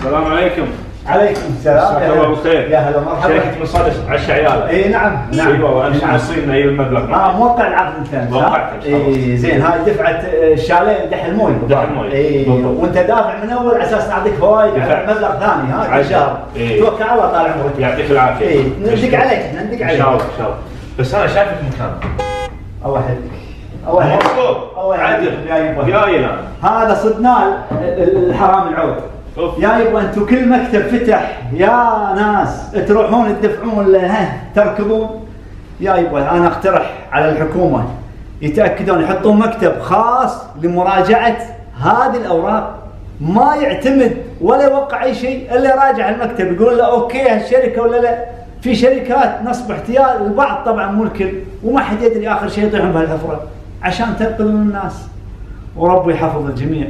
السلام عليكم. عليكم السلام. مساك يا الله. بالخير. يا هلا مرحبا. شركة مصادف عش عيالك. إي نعم نعم. أيوه وامس نعم. وصلنا إلى المبلغ. آه موقع العقد انت الله. إي زين هاي دفعة آه، الشالين دحل موي. دحل موي. إي بالضبط. وأنت دافع من أول على أساس نعطيك فوائد. مبلغ ثاني ها. شهر. توكل على الله طال عمرك. يعطيك العافية. إي ندق عليك إحنا ندق إن عليك. شاء الله إن شاء الله. بس أنا شايفك مكان. الله يحفظك الله يحفظك مبسوط الله عدل. يحفظك يا يبا. جاي الان هذا صدناه ال- الحرام العود. يا يبا أنتم كل مكتب فتح. يا ناس تروحون تدفعون له- تركضون يا يبا أنا أقترح على الحكومة يتأكدون يحطون مكتب خاص لمراجعة هذه الأوراق. ما يعتمد ولا يوقع أي شيء إلا يراجع المكتب يقول له أوكي هالشركة ولا لا؟ في شركات نصب احتيال البعض طبعا مو الكل وما حد يدري آخر شيء يطيحون بهالحفره عشان تنقذون الناس. وربي يحفظ الجميع.